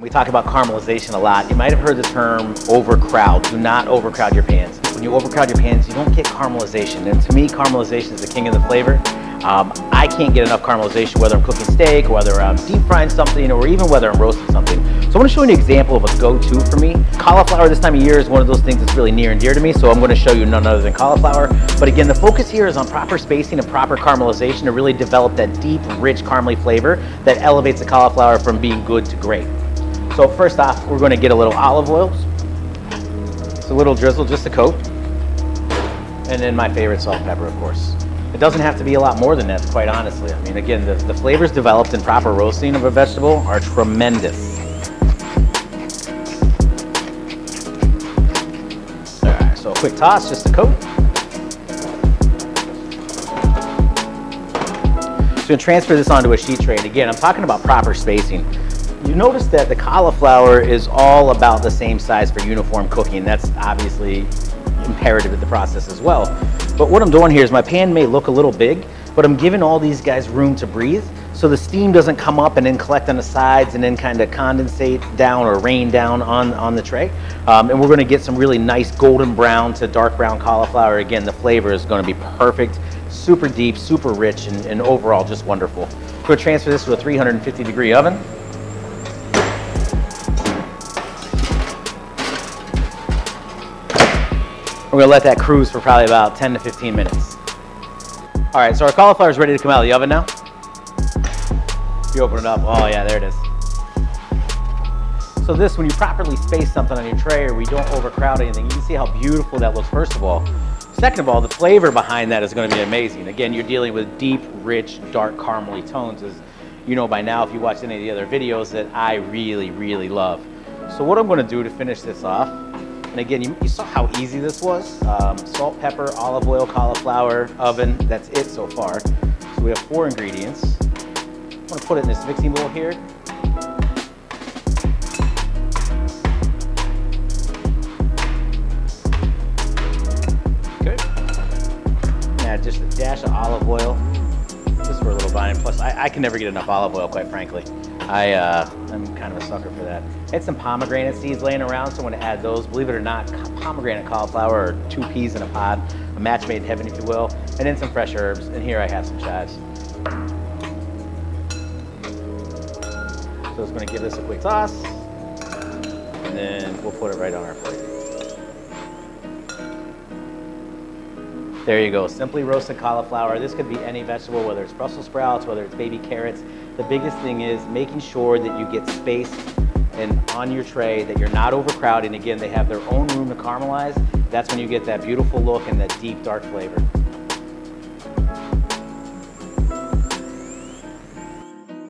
We talk about caramelization a lot. You might have heard the term overcrowd. Do not overcrowd your pans. When you overcrowd your pans, you don't get caramelization. And to me, caramelization is the king of the flavor. Um, I can't get enough caramelization whether I'm cooking steak, whether I'm deep frying something, or even whether I'm roasting something. So I want to show you an example of a go-to for me. Cauliflower this time of year is one of those things that's really near and dear to me, so I'm going to show you none other than cauliflower. But again, the focus here is on proper spacing and proper caramelization to really develop that deep, rich, caramely flavor that elevates the cauliflower from being good to great. So first off, we're going to get a little olive oil. It's a little drizzle, just a coat. And then my favorite salt pepper, of course. It doesn't have to be a lot more than that, quite honestly. I mean, again, the, the flavors developed in proper roasting of a vegetable are tremendous. All right, so a quick toss, just a coat. So transfer this onto a sheet tray. And again, I'm talking about proper spacing. You notice that the cauliflower is all about the same size for uniform cooking. That's obviously imperative in the process as well. But what I'm doing here is my pan may look a little big, but I'm giving all these guys room to breathe so the steam doesn't come up and then collect on the sides and then kind of condensate down or rain down on, on the tray. Um, and we're gonna get some really nice golden brown to dark brown cauliflower. Again, the flavor is gonna be perfect, super deep, super rich, and, and overall just wonderful. We're gonna transfer this to a 350 degree oven. We're gonna let that cruise for probably about 10 to 15 minutes. All right, so our cauliflower is ready to come out of the oven now. You open it up, oh yeah, there it is. So this, when you properly space something on your tray or we don't overcrowd anything, you can see how beautiful that looks, first of all. Second of all, the flavor behind that is gonna be amazing. Again, you're dealing with deep, rich, dark caramely tones, as you know by now if you watched any of the other videos that I really, really love. So what I'm gonna do to finish this off and again, you, you saw how easy this was. Um, salt, pepper, olive oil, cauliflower, oven. That's it so far. So we have four ingredients. I'm gonna put it in this mixing bowl here. Good. Add just a dash of olive oil, for a little bite. Plus, I, I can never get enough olive oil, quite frankly. I, uh, I'm kind of a sucker for that. I had some pomegranate seeds laying around, so I'm gonna add those. Believe it or not, pomegranate cauliflower or two peas in a pod, a match made in heaven, if you will, and then some fresh herbs. And here I have some chives. So it's gonna give this a quick toss, and then we'll put it right on our plate. There you go, simply roasted cauliflower. This could be any vegetable, whether it's Brussels sprouts, whether it's baby carrots. The biggest thing is making sure that you get space and on your tray, that you're not overcrowding. Again, they have their own room to caramelize. That's when you get that beautiful look and that deep, dark flavor.